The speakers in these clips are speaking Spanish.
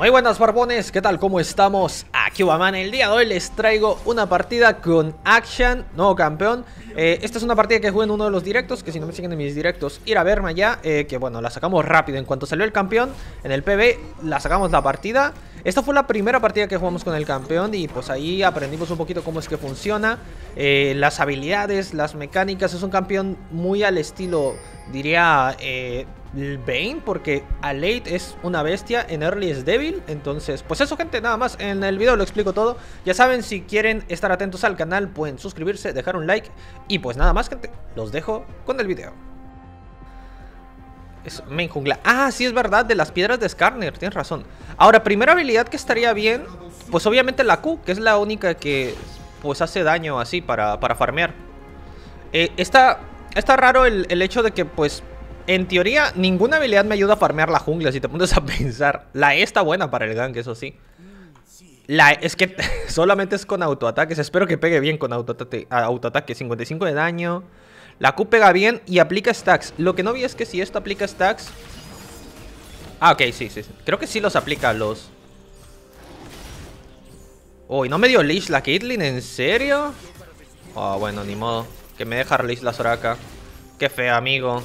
Muy buenas barbones, ¿qué tal? ¿Cómo estamos? Aquí Waman, el día de hoy les traigo una partida con Action, nuevo campeón. Eh, Esta es una partida que jugué en uno de los directos, que si no me siguen en mis directos, ir a verme allá eh, Que bueno, la sacamos rápido, en cuanto salió el campeón en el PB, la sacamos la partida. Esta fue la primera partida que jugamos con el campeón y pues ahí aprendimos un poquito cómo es que funciona. Eh, Las habilidades, las mecánicas, es un campeón muy al estilo, diría... Bane porque a late es una bestia, en early es débil. Entonces, pues eso gente, nada más. En el video lo explico todo. Ya saben, si quieren estar atentos al canal, pueden suscribirse, dejar un like. Y pues nada más gente, los dejo con el video. Es main jungla. Ah, sí es verdad, de las piedras de Skarner, tienes razón. Ahora, primera habilidad que estaría bien, pues obviamente la Q, que es la única que pues hace daño así para, para farmear. Eh, está, está raro el, el hecho de que pues en teoría, ninguna habilidad me ayuda a farmear la jungla, si te pones a pensar. La E está buena para el gank, eso sí. La E, es que solamente es con autoataques. Espero que pegue bien con autoataque. autoataque. 55 de daño. La Q pega bien y aplica stacks. Lo que no vi es que si esto aplica stacks... Ah, ok, sí, sí. Creo que sí los aplica los... Uy, ¿no me dio Leash la Caitlyn? ¿En serio? Oh, bueno, ni modo. Que me deja Leash la Soraka. Qué feo, amigo.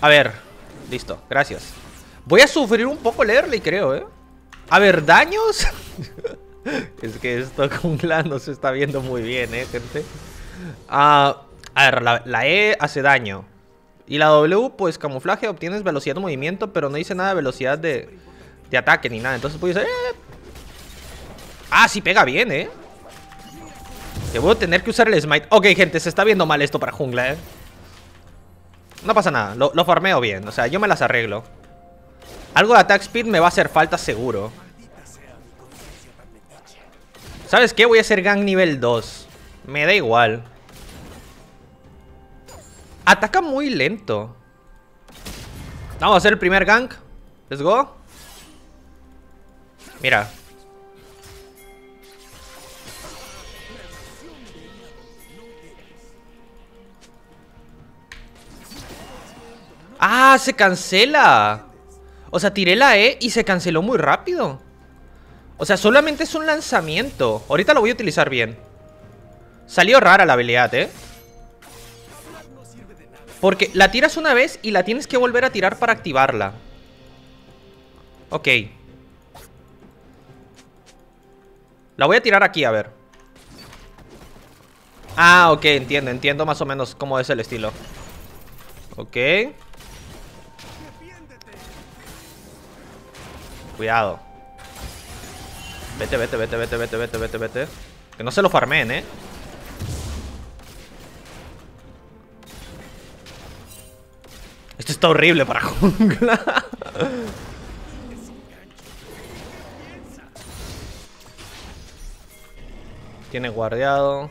A ver, listo, gracias Voy a sufrir un poco el early, creo, ¿eh? A ver, ¿daños? es que esto con la no se está viendo muy bien, ¿eh, gente? Ah, a ver, la, E hace daño Y la W, pues camuflaje, obtienes velocidad de movimiento Pero no dice nada de velocidad de, de ataque ni nada Entonces decir... Eh. Ah, sí pega bien, ¿eh? A tener que usar el smite Ok, gente, se está viendo mal esto para jungla, ¿eh? No pasa nada, lo, farmeo bien O sea, yo me las arreglo. Algo de attack speed me va a hacer falta seguro. ¿Sabes qué? Voy a hacer gang nivel 2 Me da igual. Ataca muy lento. Vamos a hacer el primer gank Let's go. Mira ¡Ah! ¡Se cancela! O sea, tiré la E y se canceló muy rápido. O sea, solamente es un lanzamiento. Ahorita lo voy a utilizar bien. Salió rara la habilidad, ¿eh? Porque la tiras una vez y la tienes que volver a tirar para activarla. Ok. La voy a tirar aquí, a ver. Ah, ok, entiendo, entiendo más o menos cómo es el estilo. Ok Cuidado. Vete, vete, vete, vete, vete, vete, vete, vete. Que no se lo farmen, ¿eh? Esto está horrible para jungla. Tiene guardiado.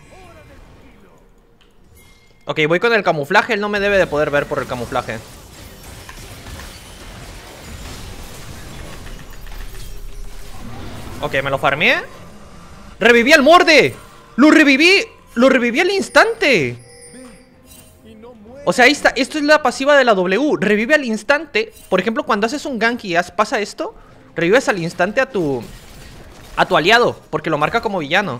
Ok, voy con el camuflaje. Él no me debe de poder ver por el camuflaje. Ok, me lo farmeé ¡Reviví al morde! ¡Lo reviví! ¡Lo reviví al instante! O sea, ahí está, esto es la pasiva de la W Revive al instante Por ejemplo, cuando haces un gank y pasa esto Revives al instante a tu A tu aliado, porque lo marca como villano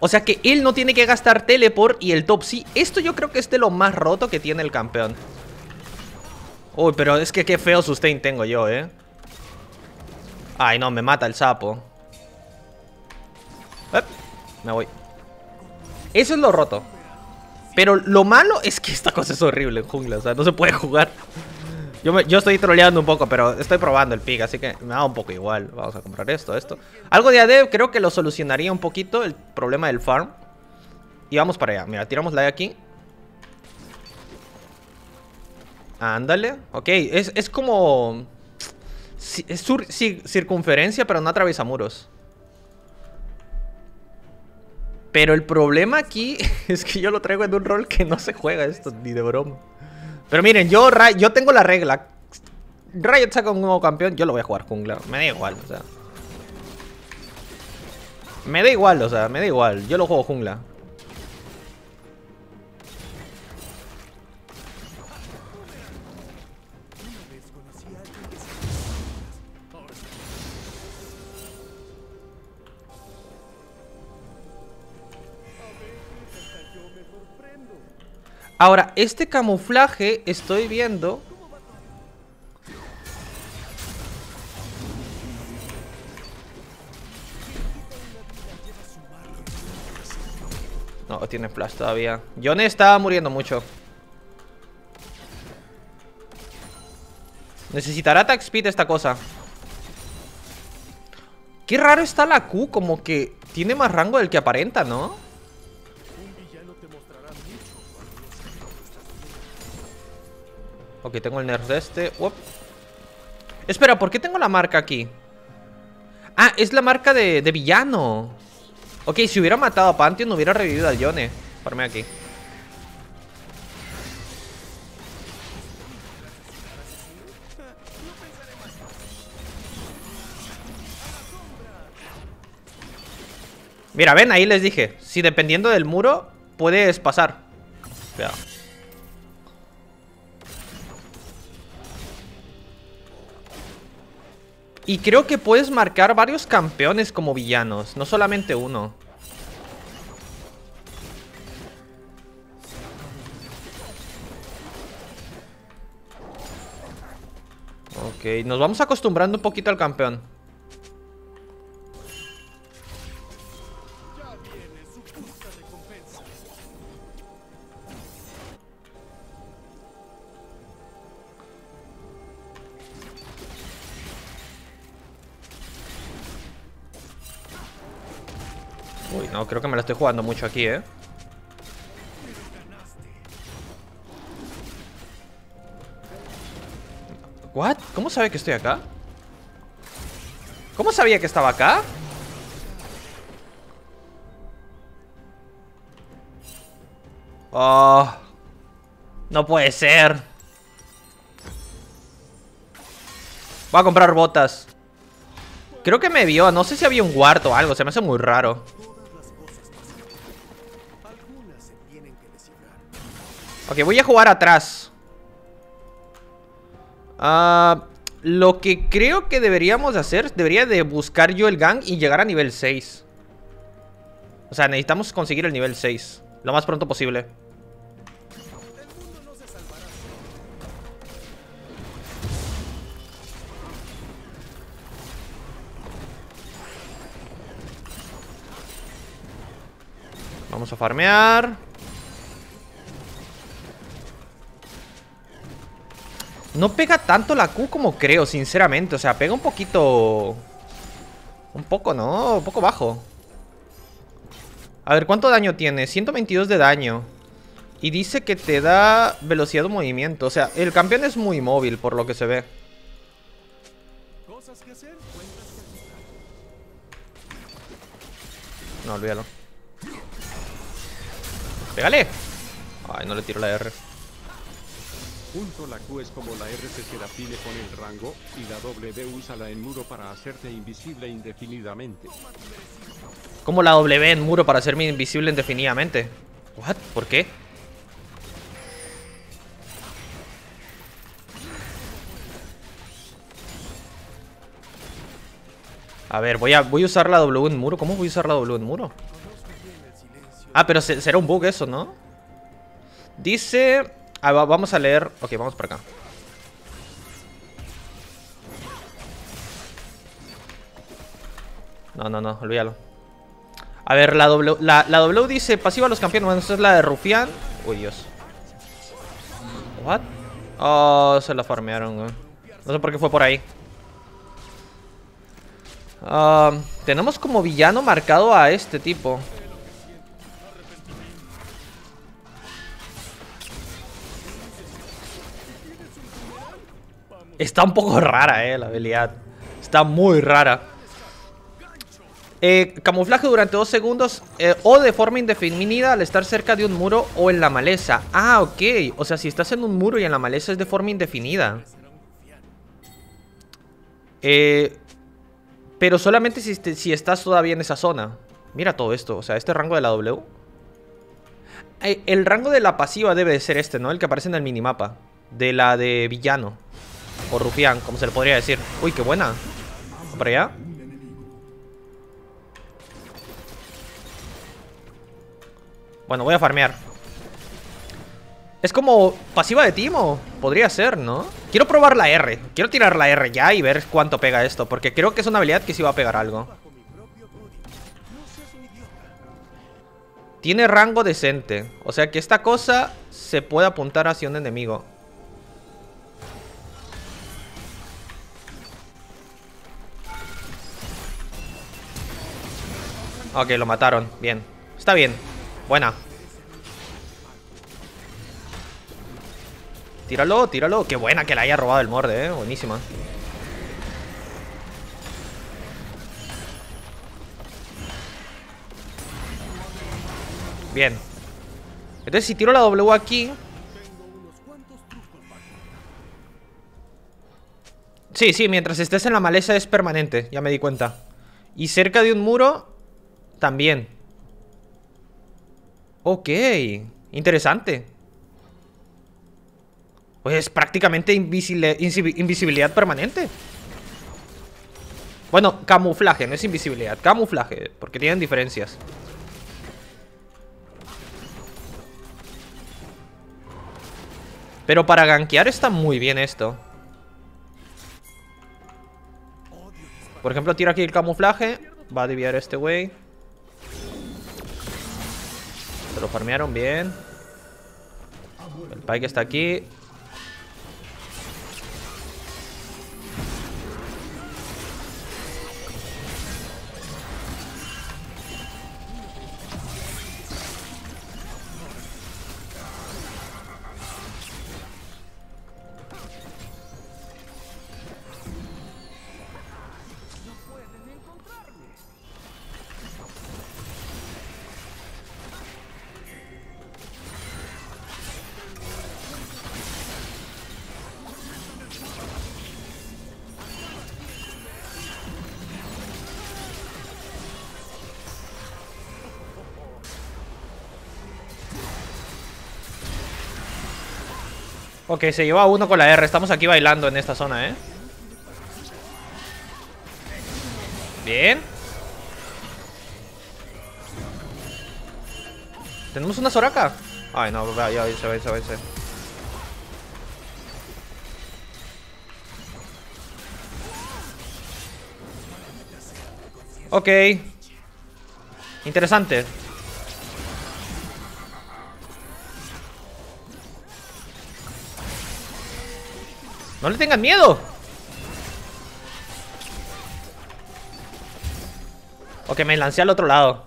O sea que él no tiene que gastar teleport Y el top sí, esto yo creo que es de lo más roto que tiene el campeón Uy, pero es que qué feo sustain tengo yo, eh Ay, no, me mata el sapo. me voy. Eso es lo roto. Pero lo malo es que esta cosa es horrible en jungla. O sea, no se puede jugar. Yo, yo estoy troleando un poco, pero estoy probando el pick, así que me da un poco igual. Vamos a comprar esto, esto. Algo de AD creo que lo solucionaría un poquito el problema del farm. Y vamos para allá. Mira, tiramos la de aquí. Ándale. Ok, es, es como es circunferencia, pero no atraviesa muros. Pero el problema aquí es que yo lo traigo en un rol que no se juega esto, ni de broma. Pero miren, yo, yo tengo la regla. Riot saca un nuevo campeón, yo lo voy a jugar jungla. Me da igual, o sea. Me da igual, o sea, me da igual. Yo lo juego jungla. Ahora, este camuflaje estoy viendo... No, tiene flash todavía. Yone está muriendo mucho. Necesitará attack speed esta cosa. Qué raro está la Q, como que tiene más rango del que aparenta, ¿no? Ok, tengo el nerf de este. Espera, ¿por qué tengo la marca aquí? Ah, es la marca de, de villano. Ok, si hubiera matado a Pantheon, hubiera revivido al Yone. Parme aquí. Mira, ven, ahí les dije. Si dependiendo del muro, puedes pasar. Cuidado. Y creo que puedes marcar varios campeones como villanos, no solamente uno. Ok, nos vamos acostumbrando un poquito al campeón. Uy, no, creo que me la estoy jugando mucho aquí, ¿eh? ¿What? ¿Cómo sabe que estoy acá? ¿Cómo sabía que estaba acá? Oh, no puede ser Voy a comprar botas Creo que me vio, no sé si había un cuarto o algo Se me hace muy raro Ok, voy a jugar atrás. Ah, lo que creo que deberíamos hacer, debería de buscar yo el gang y llegar a nivel 6. O sea, necesitamos conseguir el nivel 6. Lo más pronto posible. Vamos a farmear. No pega tanto la Q como creo, sinceramente. O sea, pega un poquito... Un poco, ¿no? Un poco bajo. A ver, ¿cuánto daño tiene? 122 de daño. Y dice que te da velocidad de movimiento. O sea, el campeón es muy móvil, por lo que se ve. No, olvídalo. ¡Pégale! Ay, no le tiro la R. Punto la Q es como la RC que pile con el rango, y la W úsala en muro para hacerte invisible indefinidamente. ¿Cómo la W en muro para hacerme invisible indefinidamente? ¿What? ¿Por qué? A ver, voy a, voy a usar la W en muro. ¿Cómo voy a usar la W en muro? Ah, pero será un bug eso, ¿no? Dice Ah, vamos a leer... Ok, vamos por acá. No, no, no, olvídalo. A ver, la W, la, W dice pasiva a los campeones. Bueno, esta es la de Rufián. Uy, Dios. ¿What? Oh, se la farmearon, güey. No sé por qué fue por ahí. Ah, tenemos como villano marcado a este tipo. Está un poco rara, eh, la habilidad. Está muy rara. Eh, camuflaje durante dos segundos eh, o de forma indefinida al estar cerca de un muro o en la maleza. Ah, ok. O sea, si estás en un muro y en la maleza es de forma indefinida. Eh, pero solamente si, si estás todavía en esa zona. Mira todo esto. O sea, este rango de la W. el rango de la pasiva debe de ser este, ¿no? El que aparece en el minimapa. De la de villano. O rufián, como se le podría decir Uy, qué buena ¿Para allá? Bueno, voy a farmear Es como pasiva de Timo. Podría ser, ¿no? Quiero probar la R. Quiero tirar la R ya y ver cuánto pega esto. Porque creo que es una habilidad que sí va a pegar algo. Tiene rango decente. O sea que esta cosa se puede apuntar hacia un enemigo. Ok, lo mataron. Bien. Está bien. Buena. Tíralo, tíralo. Qué buena que la haya robado el morde, eh. Buenísima. Bien. Entonces si tiro la W aquí... Sí, sí, mientras estés en la maleza es permanente, ya me di cuenta. Y cerca de un muro, también. Ok, interesante. Pues es prácticamente invisibilidad permanente. Bueno, camuflaje, no es invisibilidad. Camuflaje, porque tienen diferencias. Pero para gankear está muy bien esto. Por ejemplo, tiro aquí el camuflaje. Va a desviar este güey. Lo farmearon bien. El Pike está aquí. Ok, se lleva uno con la R. Estamos aquí bailando en esta zona, ¿eh? Bien. ¿Tenemos una Soraka? Ay, no, ya, ya, se va, se va, se Ok. Interesante. ¡No le tengan miedo! Ok, me lancé al otro lado.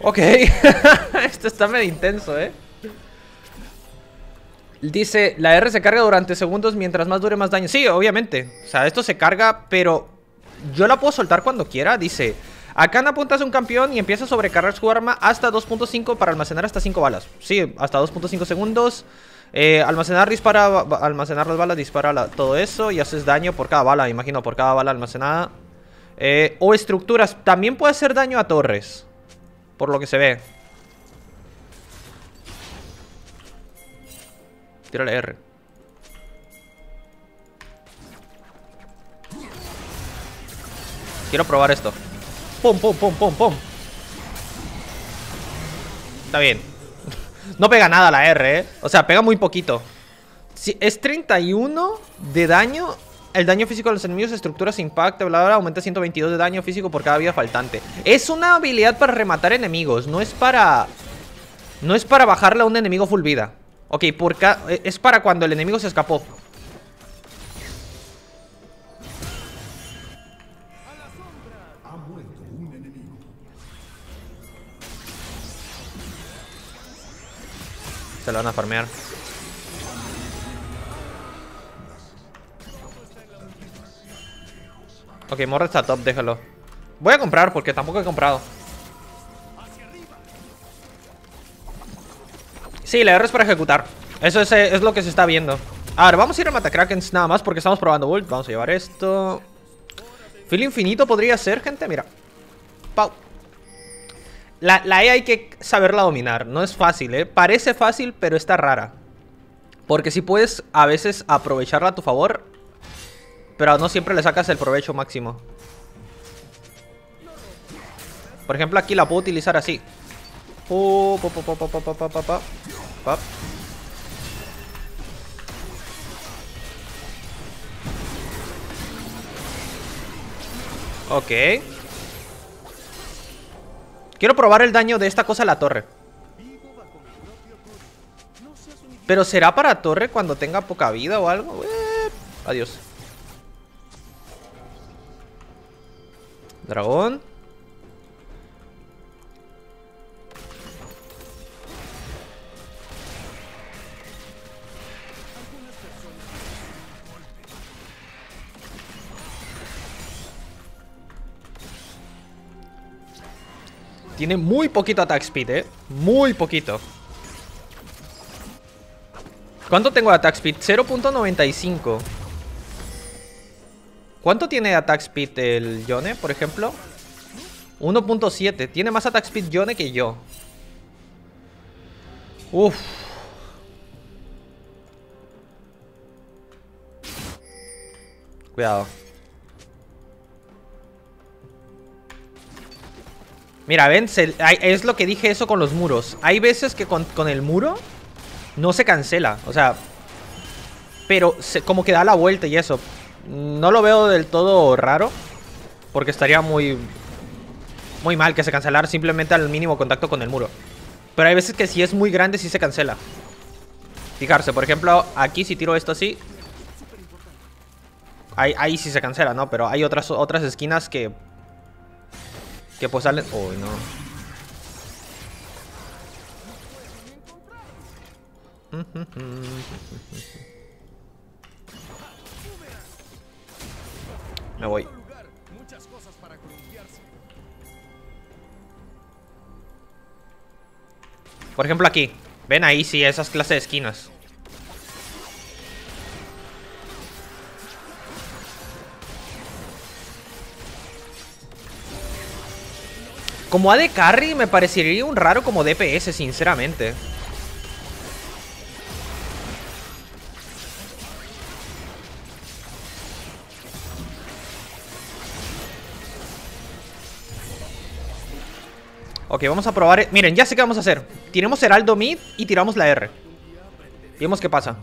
Ok. Esto está medio intenso, eh Dice, la R se carga durante segundos mientras más dure más daño. Sí, obviamente. O sea, esto se carga, pero Yo la puedo soltar cuando quiera Dice, Acá en apuntas un campeón y empieza a sobrecargar su arma hasta 2.5 para almacenar hasta 5 balas. Sí, hasta 2.5 segundos. Eh, almacenar dispara, almacenar las balas dispara todo eso y haces daño por cada bala, imagino, por cada bala almacenada. Eh, o estructuras, también puede hacer daño a torres, por lo que se ve. Tírale R. Quiero probar esto. Pum, pum, pum, pum, pum. Está bien. No pega nada la R, ¿eh? O sea, pega muy poquito. Si es 31 de daño. El daño físico de los enemigos, estructuras, impacto, bla, bla, aumenta 122 de daño físico por cada vida faltante. Es una habilidad para rematar enemigos, no es para... No es para bajarle a un enemigo full vida. Ok, por es para cuando el enemigo se escapó. Se lo van a farmear. Ok, Morre está top, déjalo. Voy a comprar porque tampoco he comprado. Sí, la R es para ejecutar. Eso es, es lo que se está viendo. A ver, vamos a ir a Matacrakens nada más porque estamos probando ult. Vamos a llevar esto. Filo infinito podría ser, gente. Mira. Pau. La, la E hay que saberla dominar, no es fácil, ¿eh? Parece fácil, pero está rara. Porque si puedes a veces aprovecharla a tu favor, pero no siempre le sacas el provecho máximo. Por ejemplo, aquí la puedo utilizar así. Ok. Quiero probar el daño de esta cosa a la torre. Pero ¿será para torre cuando tenga poca vida o algo? Eh, adiós. Dragón. Tiene muy poquito attack speed, eh. Muy poquito. ¿Cuánto tengo de attack speed? 0.95. ¿Cuánto tiene de attack speed el Yone, por ejemplo? 1.7. Tiene más attack speed Yone que yo. Uf. Cuidado. Mira, ven, es lo que dije eso con los muros. Hay veces que con, el muro no se cancela. O sea, pero como que da la vuelta y eso. No lo veo del todo raro. Porque estaría muy... Muy mal que se cancelara simplemente al mínimo contacto con el muro. Pero hay veces que si es muy grande sí se cancela. Fijarse, por ejemplo, aquí si tiro esto así... Ahí, ahí sí se cancela, ¿no? Pero hay otras, otras esquinas que que pues salen... Uy, no. Me voy. Por ejemplo aquí. Ven ahí, sí, esas clases de esquinas. Como AD Carry me parecería un raro como DPS, sinceramente. Ok, vamos a probar... Miren, ya sé qué vamos a hacer. Tiremos Heraldo Mid y tiramos la R. Vemos qué pasa.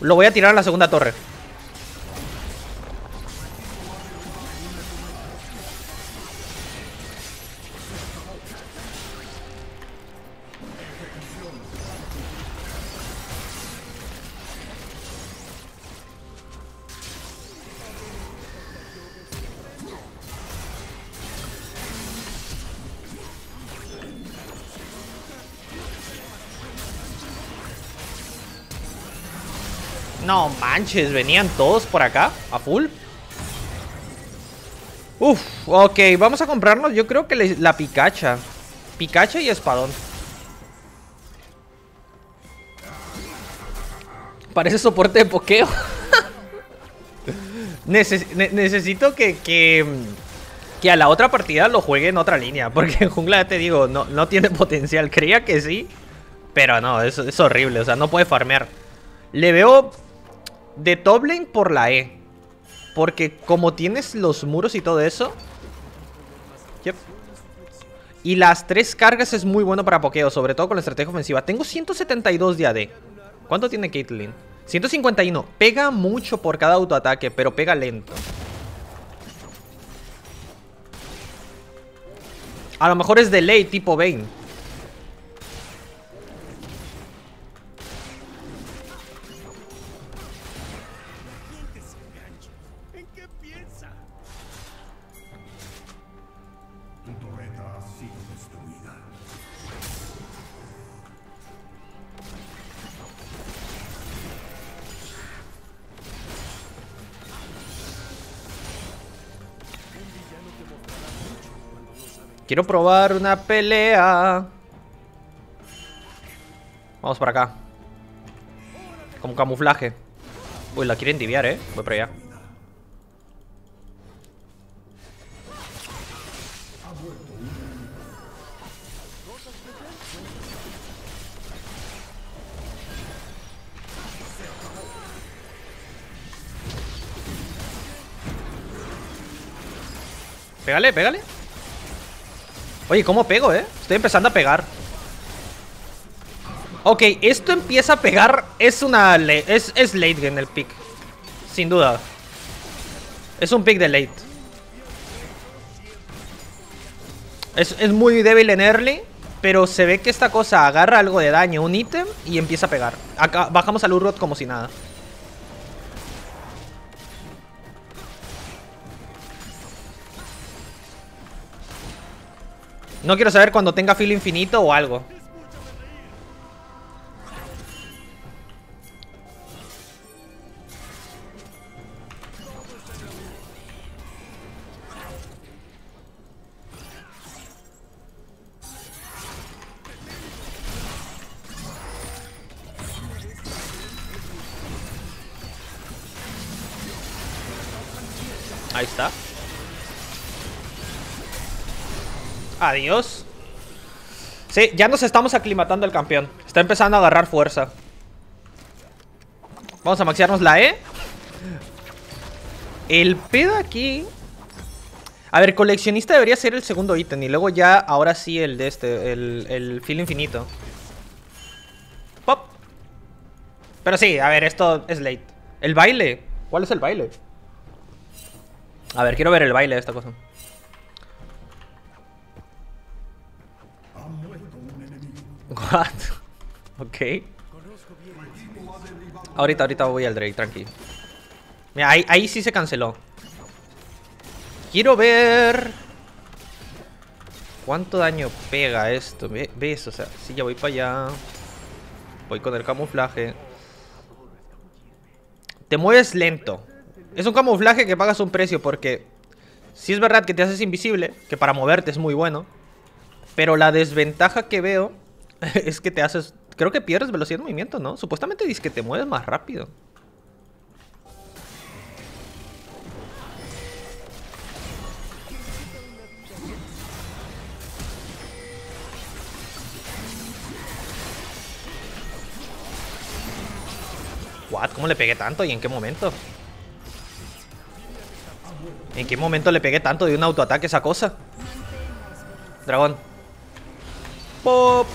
Lo voy a tirar a la segunda torre. Venían todos por acá, a full. Uf, ok, vamos a comprarnos yo creo que la Picacha. Picacha y espadón. Parece soporte de pokeo. necesito que, que, que, a la otra partida lo juegue en otra línea. Porque en jungla, ya te digo, no, no tiene potencial. Creía que sí, pero no, es, es horrible. O sea, no puede farmear. Le veo de top por la E. Porque como tienes los muros y todo eso... Y las tres cargas es muy bueno para pokeo, sobre todo con la estrategia ofensiva. Tengo 172 de AD. ¿Cuánto tiene Caitlyn? 151. Pega mucho por cada autoataque, pero pega lento. A lo mejor es delay tipo Bane. Quiero probar una pelea. Vamos para acá. Como camuflaje. Uy, la quieren tibiar, ¿eh? Voy para allá. Pégale, pégale. Oye, ¿cómo pego, eh? Estoy empezando a pegar. Ok, esto empieza a pegar. Es una. Es, es late game el pick. Sin duda. Es un pick de late. Es, es muy débil en early. Pero se ve que esta cosa agarra algo de daño, un ítem, y empieza a pegar. Acá bajamos al Urgot como si nada. No quiero saber cuando tenga filo infinito o algo. Adiós. Sí, ya nos estamos aclimatando el campeón. Está empezando a agarrar fuerza. Vamos a maxiarnos la E. El pedo aquí... A ver, coleccionista debería ser el segundo ítem. Y luego ya, ahora sí, el de este. El, el filo infinito. Pop. Pero sí, a ver, esto es late. El baile. ¿Cuál es el baile? A ver, quiero ver el baile de esta cosa. What? Ok. Ahorita, ahorita voy al Drake, tranqui. Mira, ahí, sí se canceló. Quiero ver... ¿Cuánto daño pega esto? ¿Ves? O sea, sí, ya voy para allá. Voy con el camuflaje. Te mueves lento. Es un camuflaje que pagas un precio porque... Si es verdad que te haces invisible, que para moverte es muy bueno. Pero la desventaja que veo es que te haces... Creo que pierdes velocidad de movimiento, ¿no? Supuestamente dice que te mueves más rápido. What? ¿Cómo le pegué tanto? ¿Y en qué momento? ¿En qué momento le pegué tanto de un autoataque esa cosa? Dragón. Pop.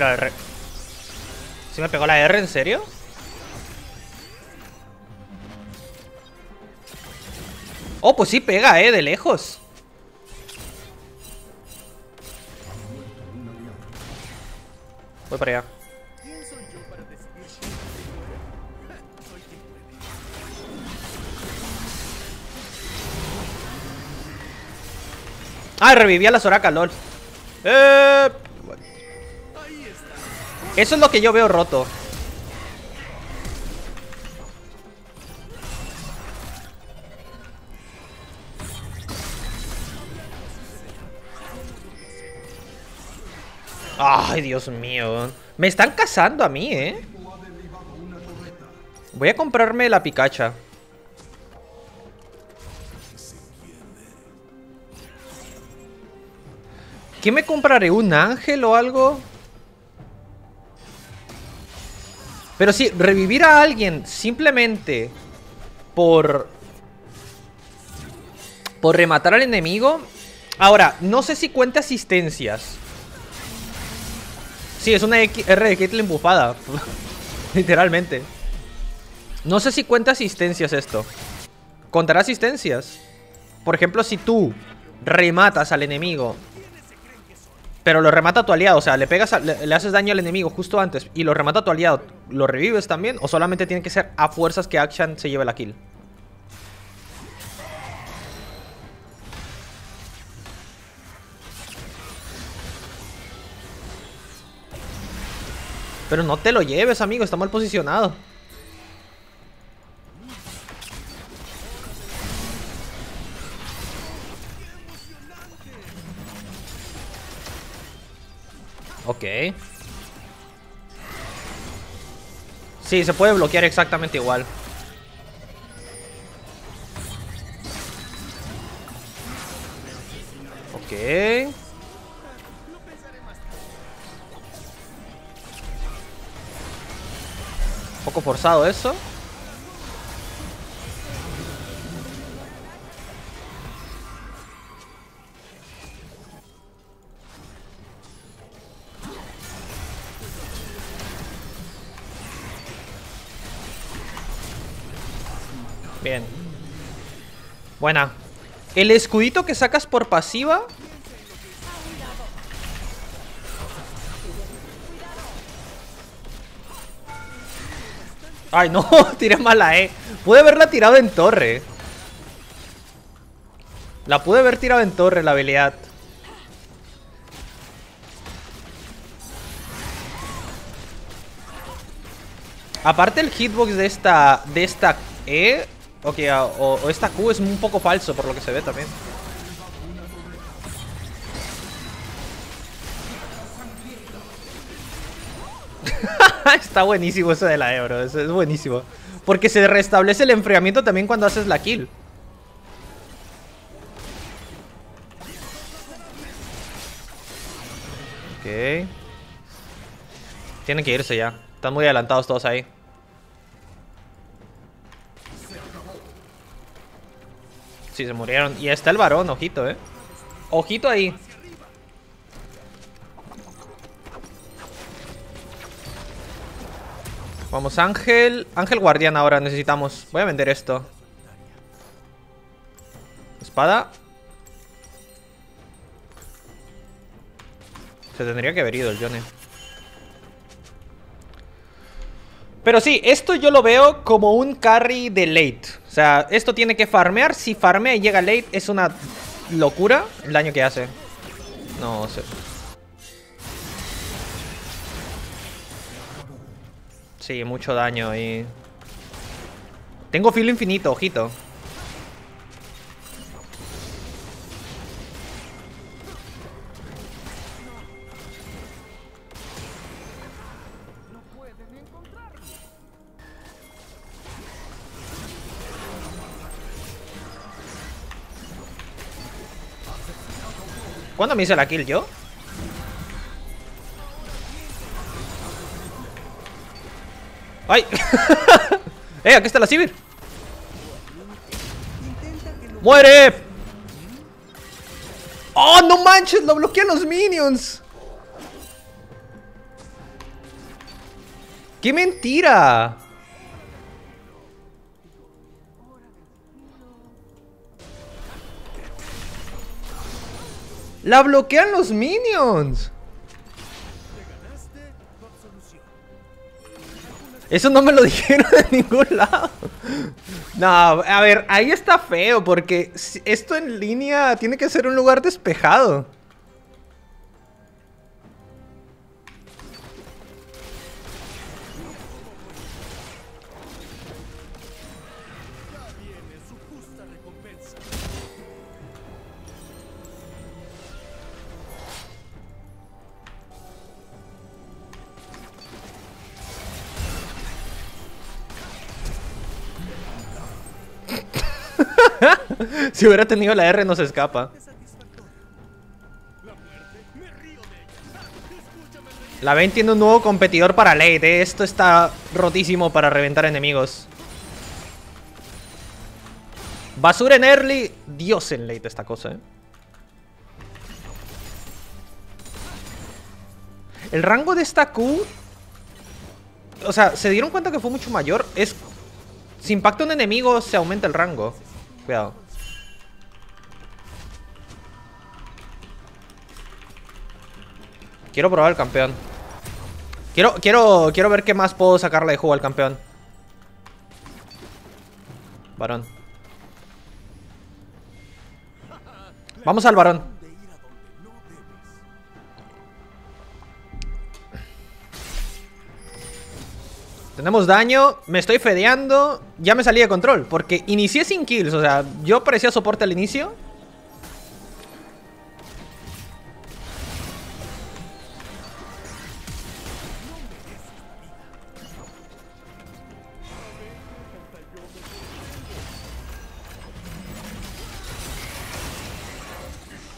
Va a tirar el R. ¿Sí me pegó la R? ¿En serio? Oh, pues sí pega, eh, de lejos. Voy para allá. Ah, reviví a la Soraka, lol. Eh... Eso es lo que yo veo roto. Ay, Dios mío. Me están cazando a mí, ¿eh? Voy a comprarme la picacha. ¿Qué me compraré? ¿Un ángel o algo? Pero sí, revivir a alguien simplemente por... Por rematar al enemigo. Ahora, no sé si cuenta asistencias. Sí, es una R de Caitlyn bufada. Literalmente. No sé si cuenta asistencias esto. ¿Contará asistencias? Por ejemplo, si tú rematas al enemigo pero lo remata tu aliado, o sea, le pegas, le, haces daño al enemigo justo antes y lo remata tu aliado, ¿lo revives también? ¿O solamente tiene que ser a fuerzas que Action se lleve la kill? Pero no te lo lleves, amigo, está mal posicionado. Ok. Sí, se puede bloquear exactamente igual. Ok. Poco forzado eso. Bien. Buena. El escudito que sacas por pasiva Ay, no, tiré mal la E. Pude haberla tirado en torre. La pude haber tirado en torre, la habilidad. Aparte el hitbox de esta de esta E Ok, o, esta Q es un poco falso por lo que se ve también. Está buenísimo eso de la E. Eso es buenísimo. Porque se restablece el enfriamiento también cuando haces la kill. Ok. Tienen que irse ya. Están muy adelantados todos ahí. Se murieron. Y está el varón, ojito, eh. Ojito ahí. Vamos, Ángel. Ángel Guardián ahora necesitamos. Voy a vender esto. Espada. Se tendría que haber ido el Johnny. Pero sí, esto yo lo veo como un carry de late. O sea, esto tiene que farmear. Si farmea y llega late, es una locura el daño que hace. No sé. Sí, mucho daño ahí. Tengo filo infinito, ojito. ¿Cuándo me hice la kill yo? ¡Ay! ¡Eh! Aquí está la Sivir. ¡Muere! ¡Oh, no manches! ¡Lo bloquean los minions! ¡Qué mentira! ¡La bloquean los minions! Eso no me lo dijeron de ningún lado. No, a ver, ahí está feo porque esto en línea tiene que ser un lugar despejado. si hubiera tenido la R no se escapa. La Vayne tiene un nuevo competidor para late. ¿eh? Esto está rotísimo para reventar enemigos. Basura en early. Dios en late esta cosa, ¿eh? El rango de esta Q... O sea, ¿se dieron cuenta que fue mucho mayor? Es... Si impacta un enemigo, se aumenta el rango. Cuidado. Quiero probar el campeón. Quiero, quiero, quiero ver qué más puedo sacarle de juego al campeón. Varón. Vamos al varón. Tenemos daño, me estoy fedeando Ya me salí de control Porque inicié sin kills, o sea, yo parecía soporte al inicio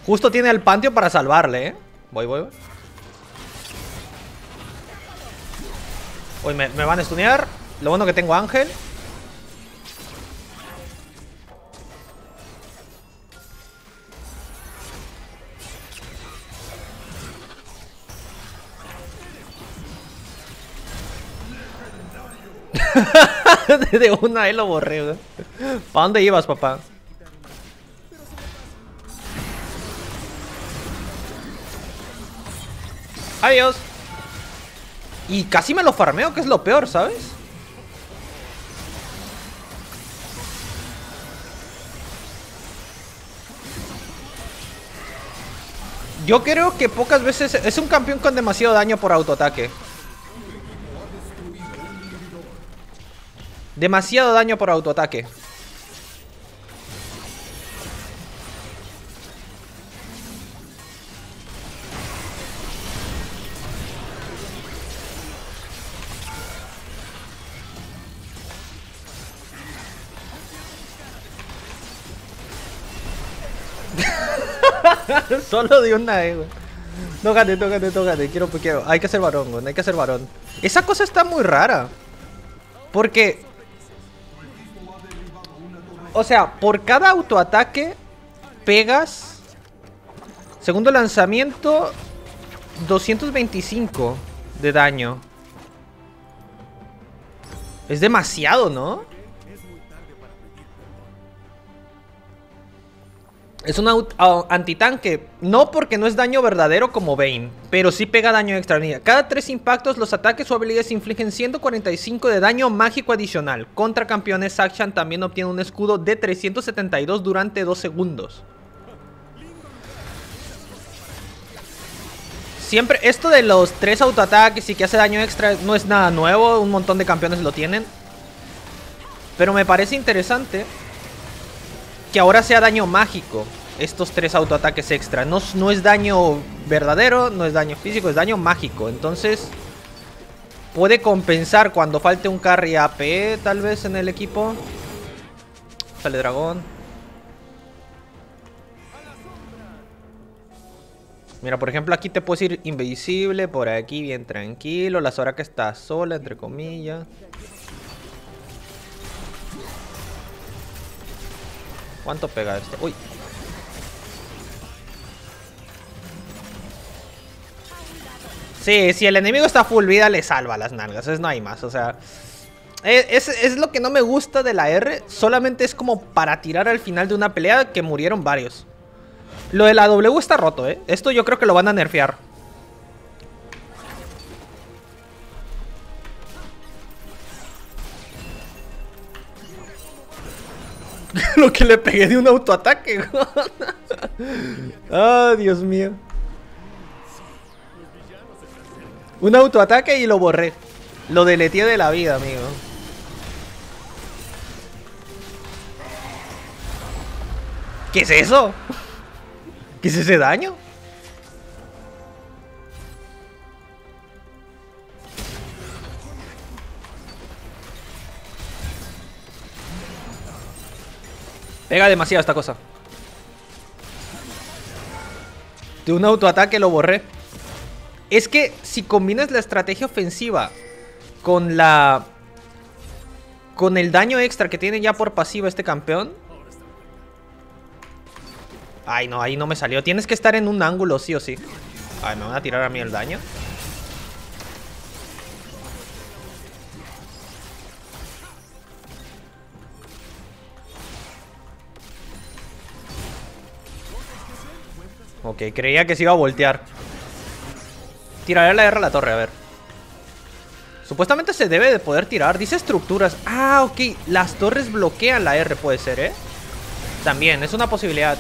Justo tiene el Pantheon para salvarle, ¿eh? Voy, voy, voy. Uy, me, van a stunear. Lo bueno que tengo Ángel. de una vez lo borré. ¿Para dónde ibas, papá? Adiós. Y casi me lo farmeo, que es lo peor, ¿sabes? Yo creo que pocas veces... Es un campeón con demasiado daño por autoataque. Demasiado daño por autoataque. Solo de una E, güey. Tócate, tócate, tócate. Quiero, quiero. Hay que ser varón, güey. Hay que ser varón. Esa cosa está muy rara. Porque... O sea, por cada autoataque pegas... Segundo lanzamiento... 225 de daño. Es demasiado, ¿no? Es un antitanque, no porque no es daño verdadero como Bane, pero sí pega daño extra. Cada tres impactos los ataques o habilidades infligen 145 de daño mágico adicional. Contra campeones, Akshan también obtiene un escudo de 372 durante 2 segundos. Siempre, esto de los tres autoataques y que hace daño extra no es nada nuevo, un montón de campeones lo tienen. Pero me parece interesante que ahora sea daño mágico. Estos tres autoataques extra. No, es daño verdadero, no es daño físico, es daño mágico. Entonces, puede compensar cuando falte un carry AP, tal vez, en el equipo. Sale dragón. Mira, por ejemplo, aquí te puedes ir invisible, por aquí bien tranquilo. La que está sola, entre comillas. ¿Cuánto pega este? Uy. Sí, si el enemigo está full vida, le salva las nalgas. Es no hay más, o sea... Es, es, lo que no me gusta de la R. Solamente es como para tirar al final de una pelea que murieron varios. Lo de la W está roto, ¿eh? Esto yo creo que lo van a nerfear. Lo que le pegué de un autoataque. ah, Dios mío. Un autoataque y lo borré. Lo deleté de la vida, amigo. ¿Qué es eso? ¿Qué es ese daño? Pega demasiado esta cosa. De un autoataque lo borré. Es que si combinas la estrategia ofensiva con la... Con el daño extra que tiene ya por pasiva este campeón. Ay, no, ahí no me salió. Tienes que estar en un ángulo, sí o sí. Ay, me van a tirar a mí el daño. Ok, creía que se iba a voltear. Tiraré la R a la torre, a ver. Supuestamente se debe de poder tirar. Dice estructuras. Ah, ok. Las torres bloquean la R, puede ser, ¿eh? También, es una posibilidad.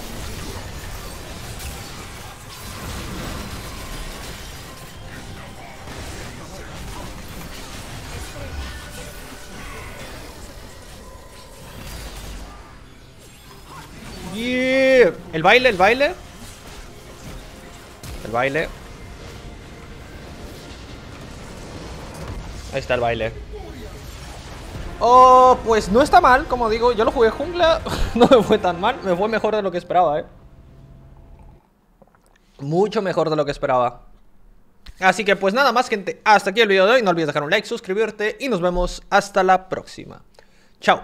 Yeah. El baile, el baile baile. Ahí está el baile. Oh, pues no está mal, como digo. Yo lo jugué jungla. no me fue tan mal. Me fue mejor de lo que esperaba, eh. Mucho mejor de lo que esperaba. Así que pues nada más gente, hasta aquí el video de hoy. No olvides dejar un like, suscribirte y nos vemos hasta la próxima. Chao.